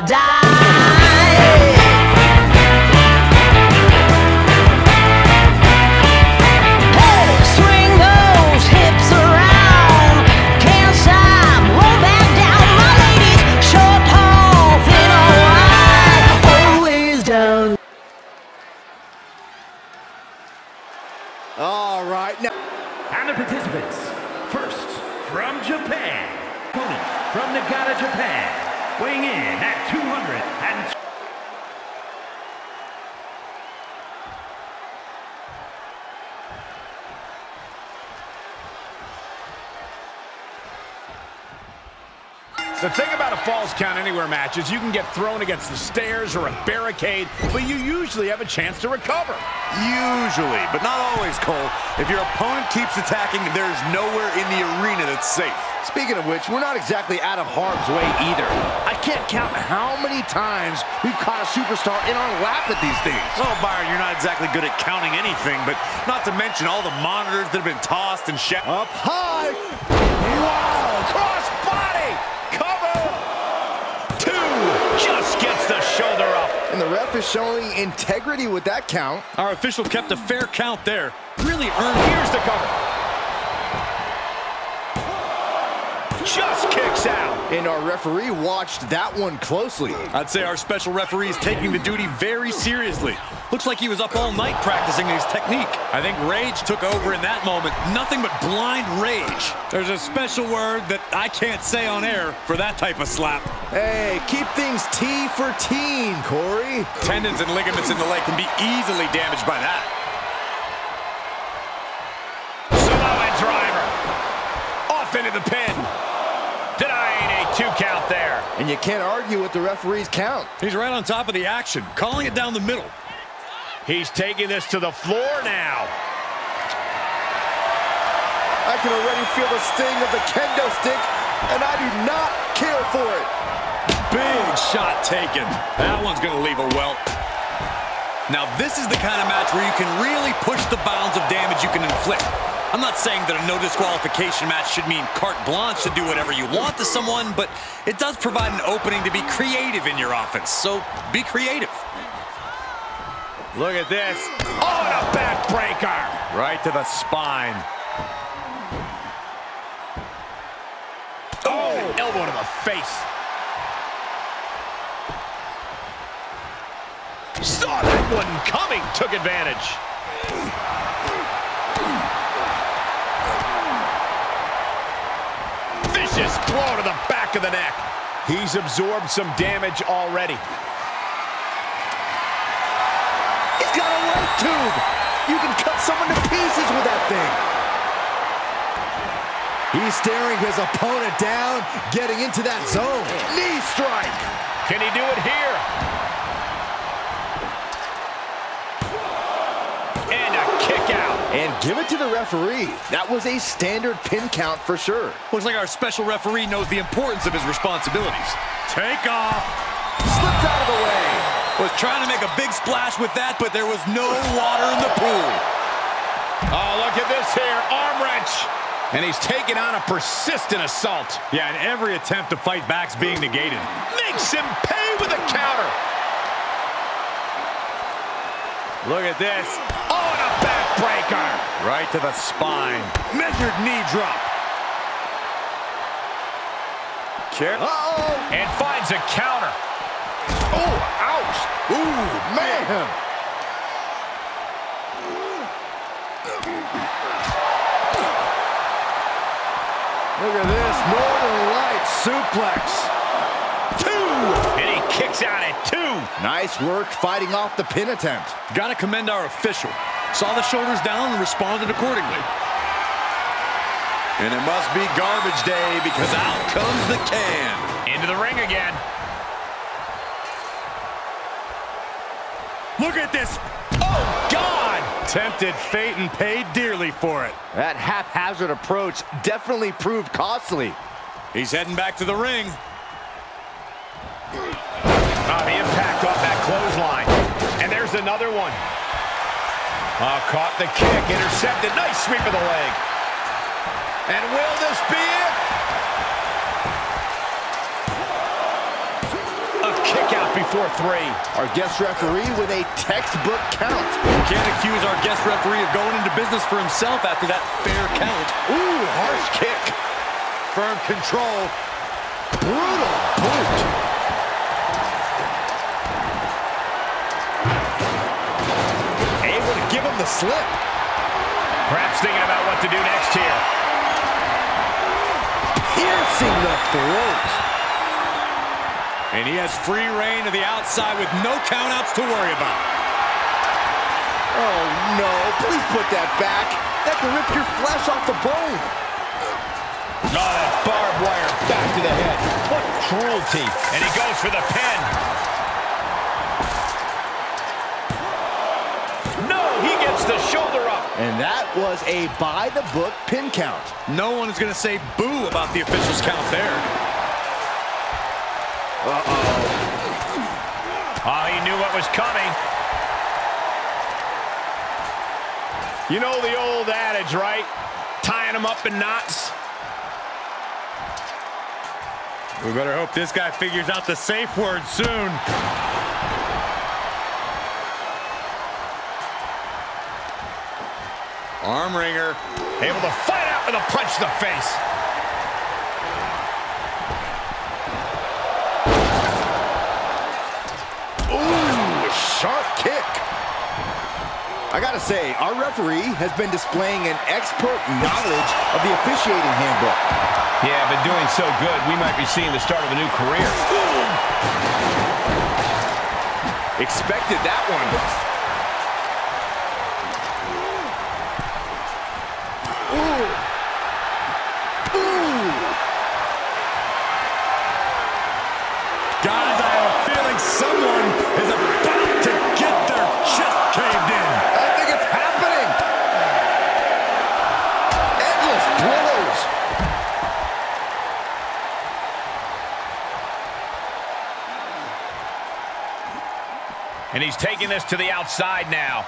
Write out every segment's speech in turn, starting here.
die. The thing about a Falls Count Anywhere match is you can get thrown against the stairs or a barricade, but you usually have a chance to recover. Usually, but not always, Cole. If your opponent keeps attacking, there's nowhere in the arena that's safe. Speaking of which, we're not exactly out of harm's way either. I can't count how many times we've caught a superstar in our lap at these things. Well, Byron, you're not exactly good at counting anything, but not to mention all the monitors that have been tossed and shattered. Up high. Wow. Cross body. Cover. Two just gets the shoulder up. And the ref is showing integrity with that count. Our official kept a fair count there. Really earned Here's the cover. Just kicks out. And our referee watched that one closely. I'd say our special referee is taking the duty very seriously. Looks like he was up all night practicing his technique. I think rage took over in that moment. Nothing but blind rage. There's a special word that I can't say on air for that type of slap. Hey, keep things T for teen, Corey. Tendons and ligaments in the leg can be easily damaged by that. Samoa driver. Off into the pin. Denying a two count there. And you can't argue with the referee's count. He's right on top of the action, calling it down the middle. He's taking this to the floor now. I can already feel the sting of the kendo stick, and I do not care for it. Big shot taken. That one's going to leave a welt. Now, this is the kind of match where you can really push the bounds of damage you can inflict. I'm not saying that a no disqualification match should mean carte blanche to do whatever you want to someone, but it does provide an opening to be creative in your offense, so be creative. Look at this. Oh, and a backbreaker. Right to the spine. Oh, an elbow to the face. Saw that one coming, took advantage. Vicious blow to the back of the neck. He's absorbed some damage already. Tube. You can cut someone to pieces with that thing. He's staring his opponent down, getting into that zone. Knee strike. Can he do it here? And a kick out. And give it to the referee. That was a standard pin count for sure. Looks like our special referee knows the importance of his responsibilities. Take off. Slipped out of the way. Was trying to make a big splash with that, but there was no water in the pool. Oh, look at this here. Arm wrench. And he's taking on a persistent assault. Yeah, and every attempt to fight back's being negated. Makes him pay with a counter. Look at this. Oh, and a backbreaker. Right to the spine. Measured knee drop. Care Uh-oh. and finds a counter. Oh, ouch. Ooh, man. Look at this. Northern Lights suplex. Two. And he kicks out at two. Nice work fighting off the pin attempt. Got to commend our official. Saw the shoulders down and responded accordingly. And it must be garbage day because out comes the can. Into the ring again. Look at this. Oh, God. Tempted fate and paid dearly for it. That haphazard approach definitely proved costly. He's heading back to the ring. Oh, the impact off that clothesline. And there's another one. Oh, caught the kick, intercepted. Nice sweep of the leg. And will this be it? Before three. Our guest referee with a textbook count. Can't accuse our guest referee of going into business for himself after that fair count. Ooh, harsh kick. Firm control. Brutal boot. Able to give him the slip. Perhaps thinking about what to do next here. Piercing the throat. And he has free rein to the outside with no countouts to worry about. Oh, no. Please put that back. That can rip your flesh off the bone. Oh, that barbed wire back to the head. What cruelty. And he goes for the pin. No, he gets the shoulder up. And that was a by-the-book pin count. No one is going to say boo about the official's count there. Oh, he knew what was coming. You know the old adage, right? Tying them up in knots. We better hope this guy figures out the safe word soon. Arm wringer. Able to fight out with a punch to the face. I gotta say, our referee has been displaying an expert knowledge of the officiating handbook. Yeah, but doing so good, we might be seeing the start of a new career. Expected that one. Ooh. Taking this to the outside now.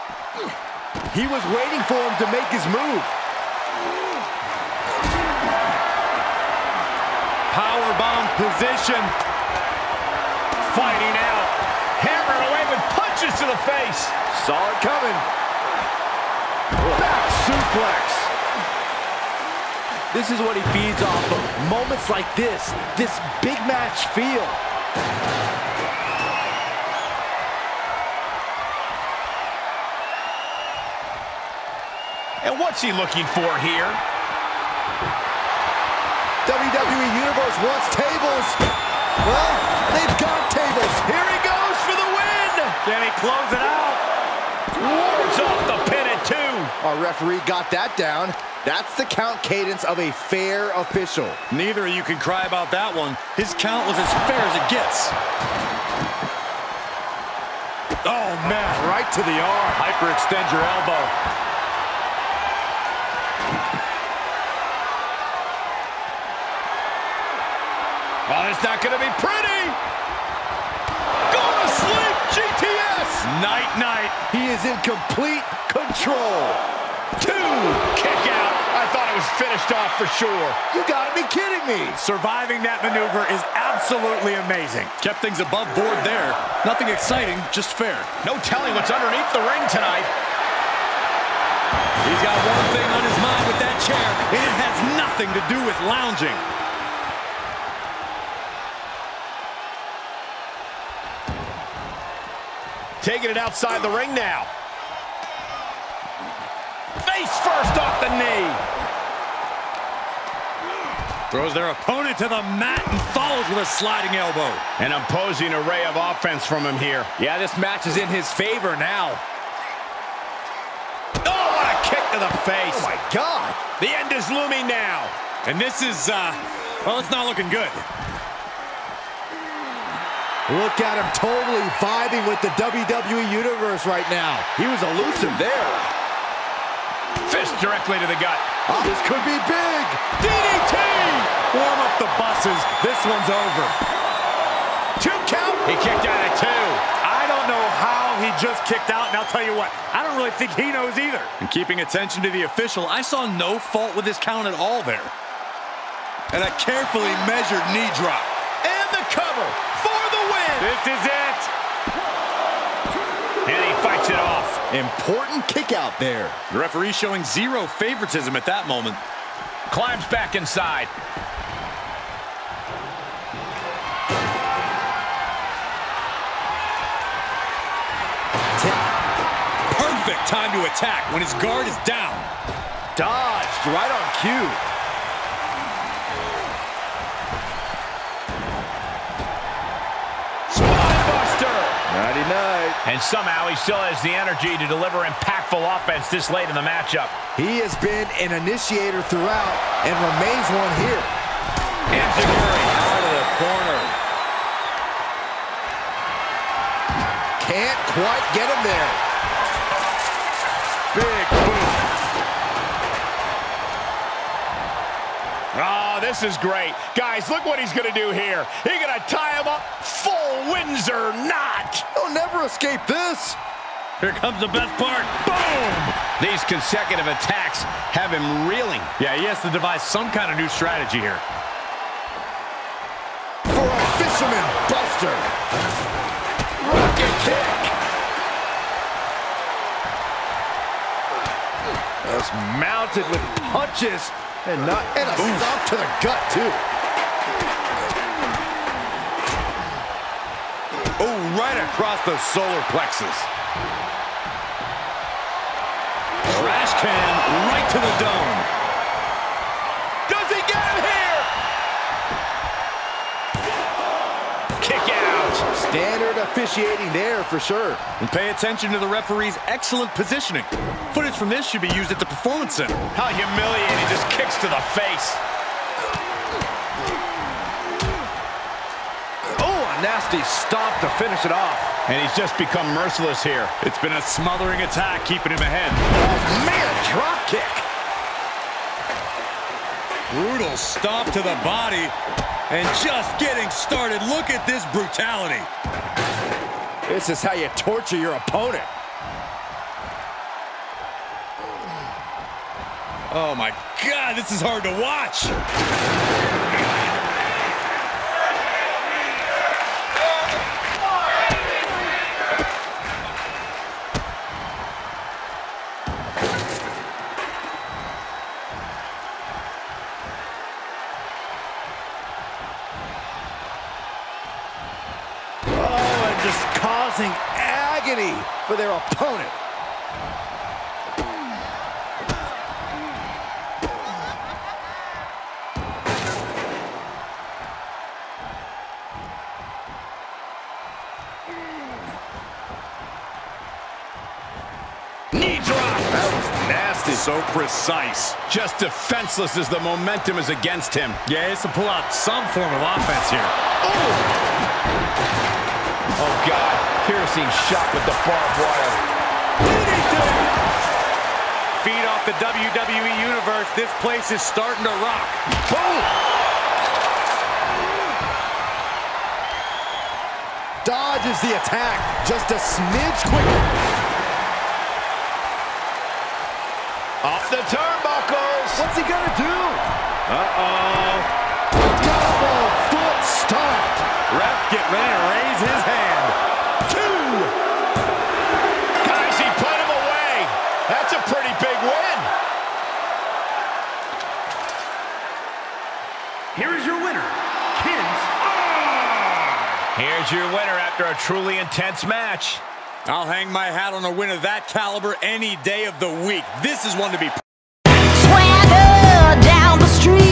He was waiting for him to make his move. Power bomb position. Fighting out. Hammering away with punches to the face. Saw it coming. Back suplex. This is what he feeds off of. Moments like this. This big match feel. And what's he looking for here? WWE Universe wants tables. Well, they've got tables. Here he goes for the win. Can he close it out? Wards off the pin at two. Our referee got that down. That's the count cadence of a fair official. Neither of you can cry about that one. His count was as fair as it gets. Oh, man, right to the arm. Hyperextend your elbow. Well, it's not going to be pretty. Go to sleep, GTS. Night, night. He is in complete control. Two. Kick out. I thought it was finished off for sure. You gotta be kidding me. Surviving that maneuver is absolutely amazing. Kept things above board there. Nothing exciting, just fair. No telling what's underneath the ring tonight. He's got one thing on his mind with that chair, and it has nothing to do with lounging. Taking it outside the ring now. Face first off the knee. Throws their opponent to the mat and follows with a sliding elbow. An imposing array of offense from him here. Yeah, this match is in his favor now. Oh, what a kick to the face. Oh my God. The end is looming now. And this is, uh, well, it's not looking good. Look at him totally vibing with the WWE Universe right now. He was elusive there. Fist directly to the gut. Oh, this could be big. DDT. Warm up the buses. This one's over. Two count. He kicked out at two. I don't know how he just kicked out, and I'll tell you what, I don't really think he knows either. And keeping attention to the official, I saw no fault with his count at all there. And a carefully measured knee drop. And the cover for the win. This is it. And he fights it off. Important kick out there. The referee showing zero favoritism at that moment. Climbs back inside. Perfect time to attack when his guard is down. Dodged right on cue. And somehow he still has the energy to deliver impactful offense this late in the matchup. He has been an initiator throughout and remains one here. Enziguri out of the corner. Can't quite get him there. Big boot. Oh, this is great. Guys, look what he's going to do here. He's going to tie him up full Windsor knot. He'll never escape this. Here comes the best part. Boom! These consecutive attacks have him reeling. Yeah, he has to devise some kind of new strategy here. For a fisherman buster. Rocket kick. That's mounted with punches and not and a stop to the gut too. Right across the solar plexus. Trash can right to the dome. Does he get him here? Kick out. Standard officiating there for sure. And pay attention to the referee's excellent positioning. Footage from this should be used at the Performance Center. How humiliating. Just kicks to the face. A nasty stop to finish it off. And he's just become merciless here. It's been a smothering attack keeping him ahead. Oh, man, drop kick. Brutal stomp to the body. And just getting started. Look at this brutality. This is how you torture your opponent. Oh my God, this is hard to watch. Their opponent. Knee drop. That was nasty. So precise. Just defenseless as the momentum is against him. Yeah, he has to pull out some form of offense here. Oh, Oh, God. Piercing shot with the barbed wire. Feed off the WWE Universe. This place is starting to rock. Boom! Dodges the attack just a smidge quicker. Off the turnbuckles. What's he gonna do? Uh-oh. Double foot. Ref get ready to raise his hand. Two. Guys, he put him away. That's a pretty big win. Here is your winner, Kins. Here's your winner after a truly intense match. I'll hang my hat on a win of that caliber any day of the week. This is one to be Swagger down the street.